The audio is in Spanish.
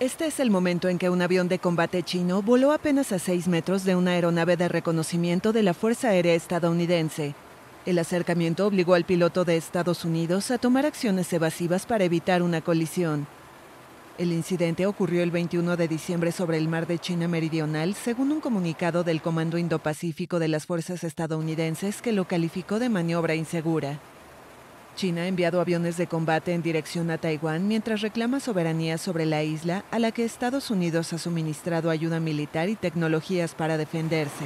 Este es el momento en que un avión de combate chino voló apenas a 6 metros de una aeronave de reconocimiento de la Fuerza Aérea estadounidense. El acercamiento obligó al piloto de Estados Unidos a tomar acciones evasivas para evitar una colisión. El incidente ocurrió el 21 de diciembre sobre el mar de China Meridional, según un comunicado del Comando Indo-Pacífico de las fuerzas estadounidenses que lo calificó de maniobra insegura. China ha enviado aviones de combate en dirección a Taiwán mientras reclama soberanía sobre la isla a la que Estados Unidos ha suministrado ayuda militar y tecnologías para defenderse.